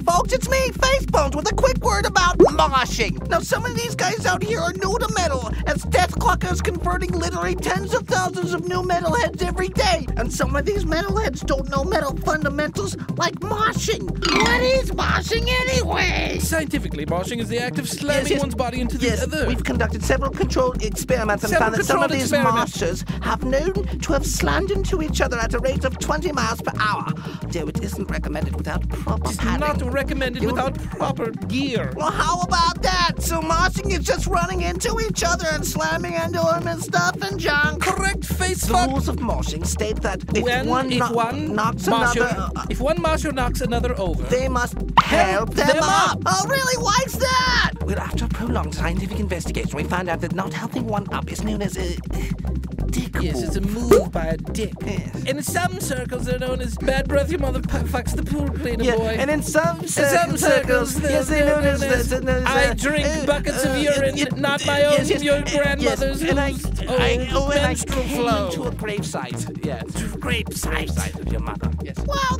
folks, it's me, Facephones, with a quick word about moshing. Now, some of these guys out here are new to metal, Dethklok is converting literally tens of thousands of new metalheads every day. And some of these metalheads don't know metal fundamentals like moshing. What is moshing anyway? Scientifically, moshing is the act of slamming Yes, yes. one's body into the Yes, other. we've conducted several controlled experiments and Several found that some of these moshers have known to have slammed into each other at a rate of 20 miles per hour. Though it isn't recommended without proper It's padding. not recommended You- without proper gear. Well, how about that? So moshing is just running into each other and slamming into them and stuff and junk. Correct face The fuck. rules of moshing state that if When one, if kno- one knocks mosher, another, uh, if one mosher knocks another over, they must help them, them up. up. Oh, really? Why's that? Well, after a prolonged scientific investigation, we found out that not helping one up is known as a dick yes, it's a move. by a dick. Yes. In some circles, they're known as bad breath. Your mother fucks the pool cleaner Yeah, boy. and in some, In some circles, they're- yes, they they're know as, known as, as, as, I drink uh, buckets of uh, urine, uh, not my own, yes, yes, your grandmother's Yes, and I, I, oh, and I came flow. to a gravesite. Yes, Gravesite. gravesite of your mother. Yes. Wow,